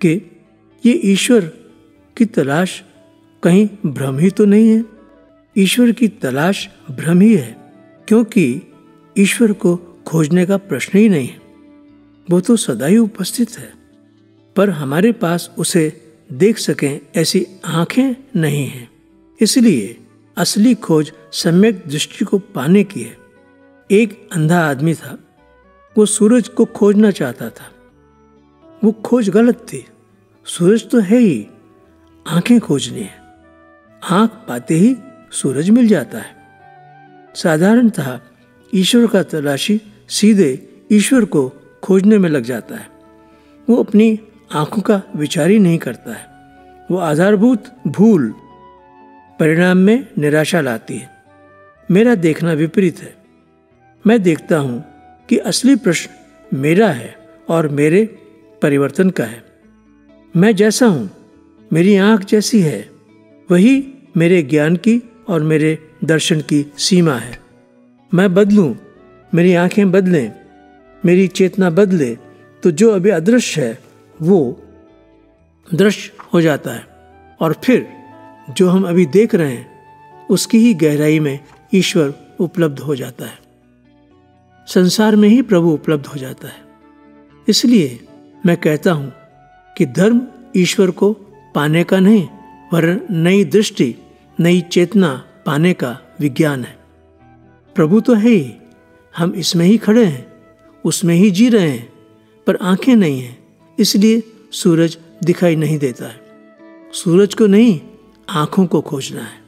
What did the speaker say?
कि ये ईश्वर की तलाश कहीं भ्रम ही तो नहीं है। ईश्वर की तलाश भ्रम ही है, क्योंकि ईश्वर को खोजने का प्रश्न ही नहीं है। वो तो सदा ही उपस्थित है, पर हमारे पास उसे देख सकें ऐसी आँखें नहीं हैं। इसलिए असली खोज सम्यक दृष्टि को पाने की है। एक अंधा आदमी था, वो सूरज को खोजना चाहता था। वो खोज गलत थी। सूरज तो है ही। आँखें खोजनी है। आँख पाते ही सूरज मिल जाता है। साधारणतः ईश्वर का तलाशी सीधे ईश्वर को खोजने में लग जाता है। वो अपनी आँखों का विचार ही नहीं करता है। वो आधारभूत भूल परिणाम में निराशा लाती है। मेरा देखना विपरीत है। मैं देखता हूँ कि असली प्रश्न मेरा है और मेरे परिवर्तन का है। मैं जैसा हूँ, मेरी आँख जैसी है, वही मेरे ज्ञान की और मेरे दर्शन की सीमा है। मैं बदलूं, मेरी आँखें बदलें, मेरी चेतना बदले तो जो अभी अदृश्य है, वो दृश्य हो जाता है। और फिर, जो हम अभी देख रहे हैं, उसकी ही गहराई में ईश्वर उपलब्ध हो जाता है। संसार में ही प्रभु उपलब्ध हो जाता है। इसलिए मैं कहता हूँ कि धर्म ईश्वर को पाने का नहीं, वरन नई दृष्टि, नई चेतना पाने का विज्ञान है। प्रभु तो है ही। हम इसमें ही खड़े हैं, उसमें ही जी रहे हैं, पर आँखें नहीं हैं, इसलिए सूरज दिखाई नहीं देता है। सूरज को नहीं, आँखों को खोजना है।